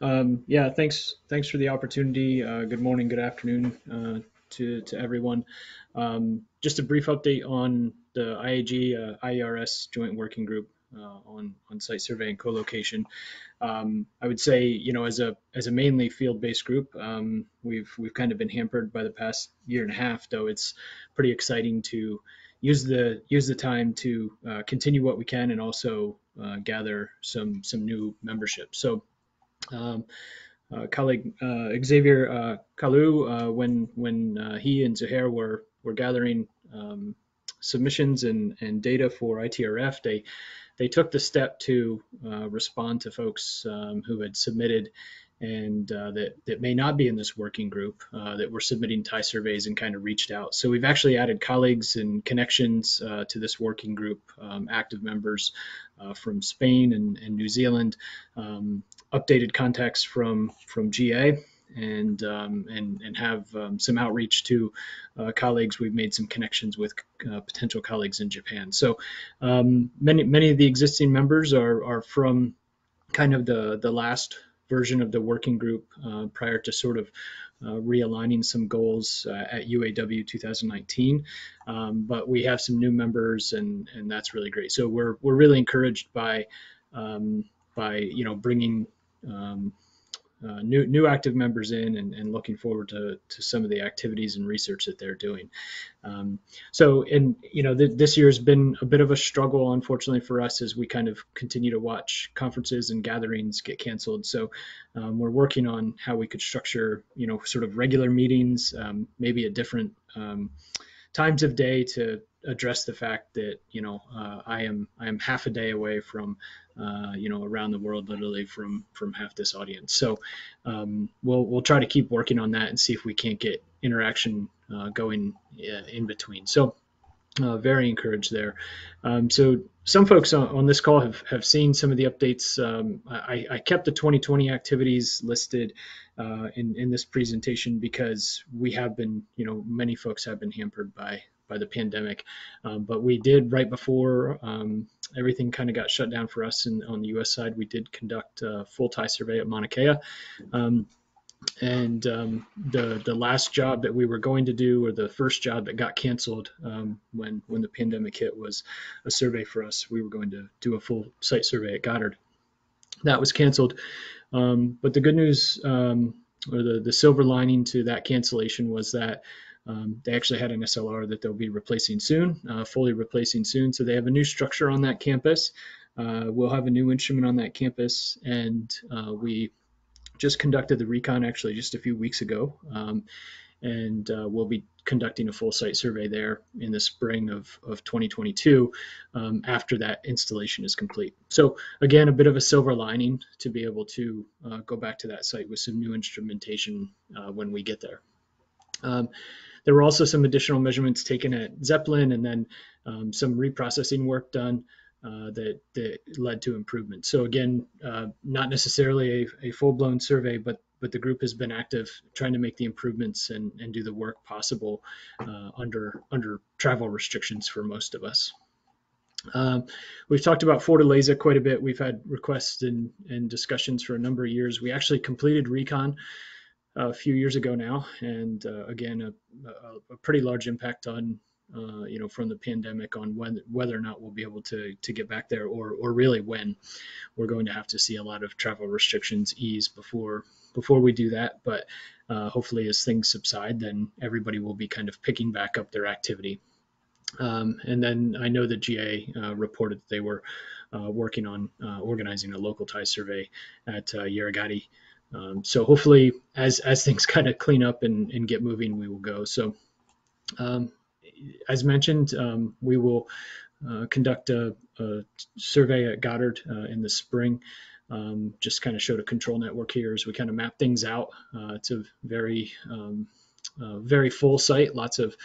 Um, yeah, thanks. Thanks for the opportunity. Uh, good morning, good afternoon uh, to to everyone. Um, just a brief update on the IAG uh, IERS Joint Working Group uh, on on site survey and co-location. Um, I would say, you know, as a as a mainly field-based group, um, we've we've kind of been hampered by the past year and a half. Though it's pretty exciting to use the use the time to uh, continue what we can and also uh, gather some some new membership. So um, uh, colleague uh, Xavier uh, Kalu, uh, when when uh, he and Zuheir were were gathering um, submissions and, and data for ITRF, they they took the step to uh, respond to folks um, who had submitted and uh, that, that may not be in this working group uh, that were submitting TIE surveys and kind of reached out. So we've actually added colleagues and connections uh, to this working group, um, active members uh, from Spain and, and New Zealand, um, updated contacts from, from GA, and um, and and have um, some outreach to uh, colleagues. We've made some connections with uh, potential colleagues in Japan. So um, many many of the existing members are are from kind of the the last version of the working group uh, prior to sort of uh, realigning some goals uh, at UAW 2019. Um, but we have some new members, and and that's really great. So we're we're really encouraged by um, by you know bringing um, uh, new new active members in and, and looking forward to, to some of the activities and research that they're doing. Um, so, and you know, th- this year has been a bit of a struggle, unfortunately for us, as we kind of continue to watch conferences and gatherings get canceled. So, um, we're working on how we could structure, you know, sort of regular meetings, um, maybe at different um, times of day to address the fact that you know uh, I am I am half a day away from uh, you know around the world literally from from half this audience. So um, we'll we'll try to keep working on that and see if we can't get interaction uh, going uh, in between. So uh, very encouraged there. Um, so some folks on, on, this call have, have seen some of the updates. Um, I, I, kept the 2020 activities listed uh, in, in this presentation because we have been, you know, many folks have been hampered by by the pandemic. Um, but we did right before um, everything kind of got shut down for us in, on the U.S. side. We did conduct a full tie survey at Mauna Kea. Um, and um, the the last job that we were going to do, or the first job that got canceled um, when when the pandemic hit, was a survey for us. We were going to do a full site survey at Goddard. That was canceled. Um, but the good news, or the the silver lining to that cancellation, was that um, they actually had an SLR that they'll be replacing soon, uh, fully replacing soon. So they have a new structure on that campus. Uh, we'll have a new instrument on that campus, and uh, we just conducted the recon actually just a few weeks ago. Um, and uh, we'll be conducting a full site survey there in the spring of, of 2022 um, after that installation is complete. So again, a bit of a silver lining to be able to uh, go back to that site with some new instrumentation uh, when we get there. Um, there were also some additional measurements taken at Zeppelin and then um, some reprocessing work done uh, that, that led to improvement. So again, uh, not necessarily a, a full-blown survey, but but the group has been active trying to make the improvements and, and do the work possible uh, under under travel restrictions for most of us. Um, we've talked about Fortaleza quite a bit. We've had requests and, and discussions for a number of years. We actually completed recon a few years ago now, and uh, again, a, a, a, pretty large impact on uh, you know from the pandemic on when whether or not we'll be able to to get back there, or or really when we're going to have to see a lot of travel restrictions ease before before we do that. But uh, hopefully, as things subside, then everybody will be kind of picking back up their activity. Um, and then I know the GA uh, reported they were uh, working on uh, organizing a local tie survey at Yarragadee um, so hopefully, as as things kind of clean up and, and get moving, we will go. So, um, as mentioned, um, we will uh, conduct a, a, survey at Goddard uh, in the spring. Um, just kind of showed a control network here as we kind of map things out. Uh, it's a very um, very full site, lots of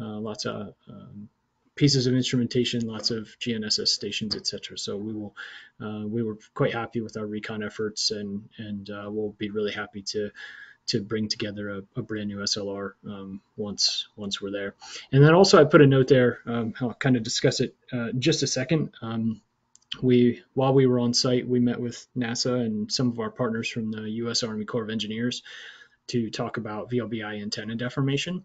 uh, lots of um, pieces of instrumentation, lots of GNSS stations, etc. So we will, uh, we were quite happy with our recon efforts, and and uh, we'll be really happy to to bring together a, a brand new SLR um, once once we're there. And then also I put a note there. Um, I'll kind of discuss it uh, just a second. Um, we while we were on site, we met with NASA and some of our partners from the U.S. Army Corps of Engineers to talk about VLBI antenna deformation.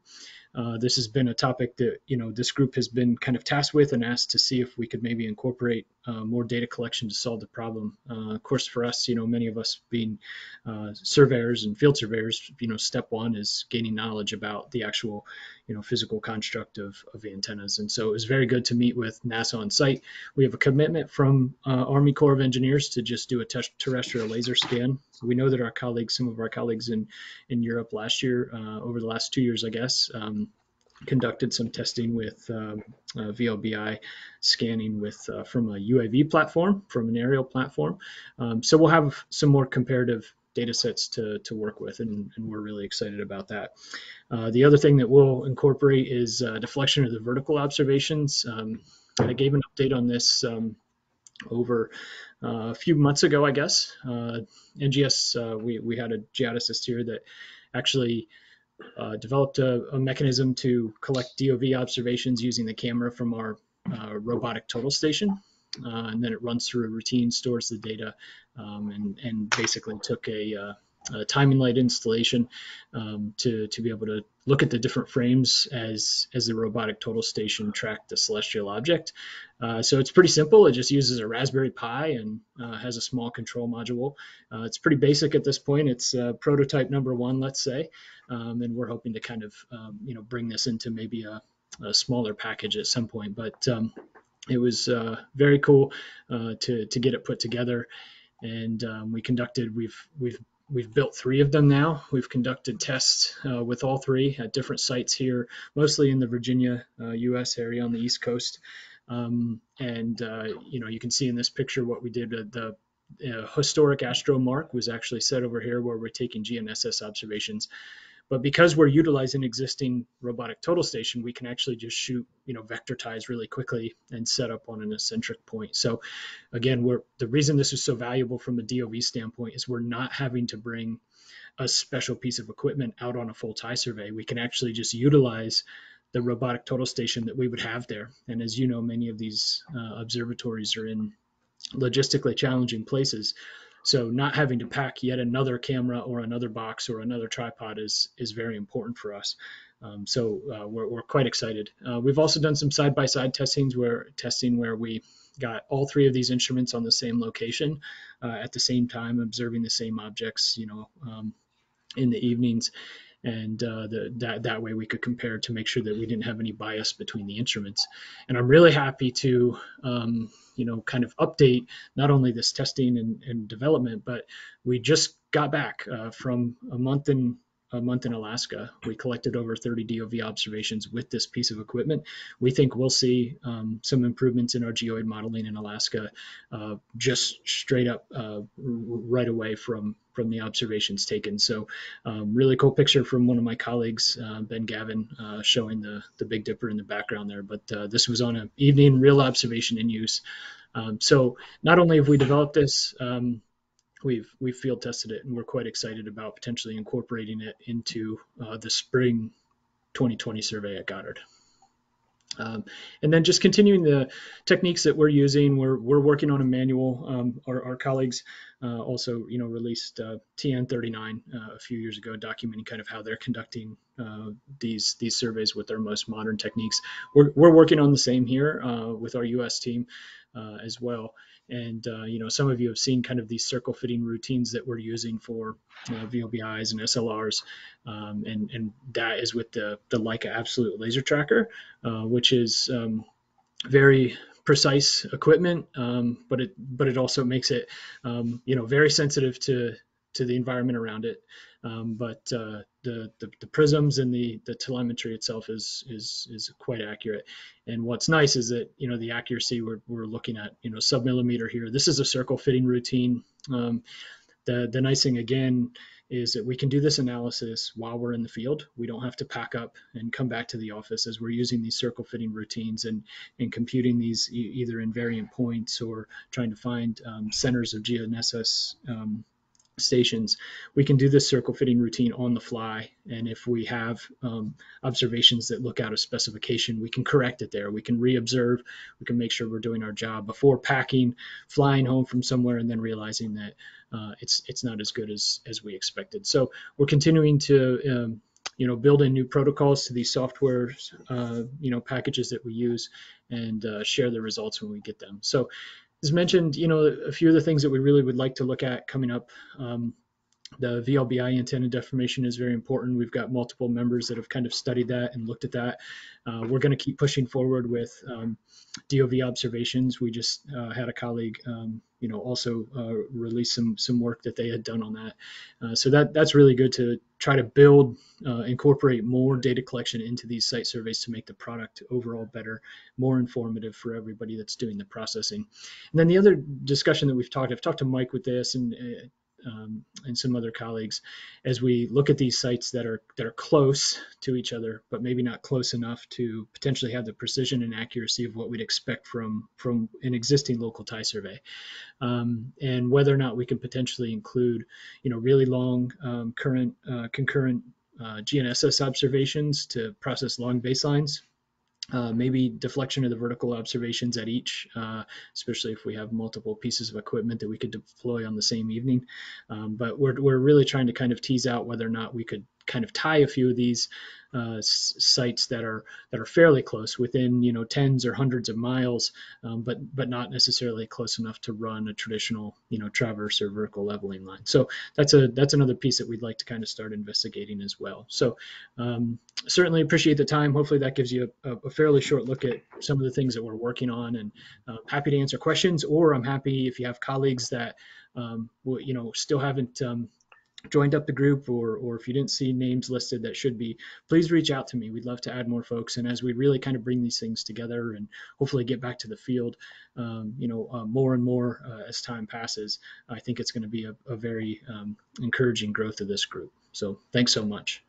Uh, this has been a topic that you know this group has been kind of tasked with and asked to see if we could maybe incorporate uh, more data collection to solve the problem. Uh, of course, for us, you know, many of us being uh, surveyors and field surveyors, you know, step one is gaining knowledge about the actual, you know, physical construct of, of the antennas. And so it was very good to meet with NASA on site. We have a commitment from uh, Army Corps of Engineers to just do a terrestrial laser scan. We know that our colleagues, some of our colleagues in in Europe last year, over the last two years, I guess. Um, conducted some testing with um, uh, VLBI scanning with uh, from a UAV platform, from an aerial platform. Um, so we'll have some more comparative data sets to, to work with, and, and we're really excited about that. Uh, the other thing that we'll incorporate is uh, deflection of the vertical observations. Um, I gave an update on this um, over uh, a few months ago, I guess. Uh, NGS, we, we had a geodesist here that actually uh, developed a, a, mechanism to collect DOV observations using the camera from our uh, robotic total station. Uh, and then it runs through a routine, stores the data, um, and, and basically took a, uh, a timing light installation um, to, to be able to look at the different frames as, as the robotic total station tracked the celestial object. Uh, so it's pretty simple. It just uses a Raspberry Pi and uh, has a small control module. Uh, it's pretty basic at this point. It's uh, prototype number one, let's say, um, and we're hoping to kind of um, you know bring this into maybe a, a smaller package at some point. But um, it was uh, very cool to to get it put together, and um, we conducted. We've we've we've built three of them now. We've conducted tests uh, with all three at different sites here, mostly in the Virginia, uh, U.S. area on the East Coast. Um, and uh, you know, you can see in this picture what we did. the uh, historic astro mark was actually set over here, where we're taking GNSS observations. But because we're utilizing existing robotic total station, we can actually just shoot, you know, vector ties really quickly and set up on an eccentric point. So again, we're the reason this is so valuable from a DOV standpoint is we're not having to bring a special piece of equipment out on a full tie survey. We can actually just utilize the robotic total station that we would have there. And as you know, many of these uh, observatories are in logistically challenging places. So not having to pack yet another camera or another box or another tripod is is very important for us. Um, so uh, we're, we're quite excited. Uh, we've also done some side-by-side testings where testing where we got all three of these instruments on the same location uh, at the same time, observing the same objects, you know, um, in the evenings and uh, the, that that way we could compare to make sure that we didn't have any bias between the instruments. And I'm really happy to um, you know kind of update not only this testing and, and development, but we just got back uh, from a month in a month in Alaska. We collected over 30 DOV observations with this piece of equipment. We think we'll see um, some improvements in our geoid modeling in Alaska uh, just straight up uh, right away from from the observations taken. So um, really cool picture from one of my colleagues, uh, Ben Gavin, uh, showing the, the Big Dipper in the background there. But uh, this was on an evening real observation in use. Um, so not only have we developed this, um, we've we've field tested it and we're quite excited about potentially incorporating it into uh, the spring 2020 survey at Goddard. Um, and then just continuing the techniques that we're using, we're, we're working on a manual. Um, our, our, colleagues uh, also, you know, released uh, TN39 uh, a few years ago, documenting kind of how they're conducting uh, these these surveys with their most modern techniques. We're, we're working on the same here uh, with our U.S. team uh, as well. And uh, you know, some of you have seen kind of these circle fitting routines that we're using for uh, VLBIs and SLRs, um, and and that is with the the Leica Absolute Laser Tracker, uh, which is um, very precise equipment, um, but it but it also makes it um, you know very sensitive to to the environment around it. Um, but uh, the, the, the prisms and the the telemetry itself is is is quite accurate. And what's nice is that you know the accuracy we're we're looking at you know submillimeter here. This is a circle fitting routine. Um, the the nice thing again is that we can do this analysis while we're in the field. We don't have to pack up and come back to the office as we're using these circle fitting routines and, and computing these e either invariant points or trying to find um, centers of GNSS um, stations, we can do this circle fitting routine on the fly. And if we have um, observations that look out of specification, we can correct it there. We can re-observe. We can make sure we're doing our job before packing, flying home from somewhere, and then realizing that uh, it's it's not as good as as we expected. So we're continuing to um, you know build in new protocols to these software uh, you know packages that we use and uh, share the results when we get them. So as mentioned, you know, a few of the things that we really would like to look at coming up. Um, the VLBI antenna deformation is very important. We've got multiple members that have kind of studied that and looked at that. Uh, we're going to keep pushing forward with um, DOV observations. We just uh, had a colleague, um, you know, also uh, release some some work that they had done on that. Uh, so that that's really good to try to build, uh, incorporate more data collection into these site surveys to make the product overall better, more informative for everybody that's doing the processing. And then the other discussion that we've talked, I've talked to Mike with this, and uh, um, and some other colleagues as we look at these sites that are that are close to each other, but maybe not close enough to potentially have the precision and accuracy of what we'd expect from from an existing local tie survey, um, and whether or not we can potentially include, you know, really long um, current uh, concurrent uh, GNSS observations to process long baselines uh, maybe deflection of the vertical observations at each, uh, especially if we have multiple pieces of equipment that we could deploy on the same evening. Um, but we're, we're really trying to kind of tease out whether or not we could kind of tie a few of these uh, sites that are that are fairly close, within you know tens or hundreds of miles, um, but but not necessarily close enough to run a traditional you know traverse or vertical leveling line. So that's a that's another piece that we'd like to kind of start investigating as well. So um, certainly appreciate the time. Hopefully that gives you a, a, fairly short look at some of the things that we're working on, and uh, happy to answer questions. Or I'm happy if you have colleagues that um, you know still haven't um, joined up the group or or if you didn't see names listed that should be please reach out to me. We'd love to add more folks. And as we really kind of bring these things together and hopefully get back to the field um, you know uh, more and more uh, as time passes i think it's going to be a, a very um, encouraging growth of this group. So thanks so much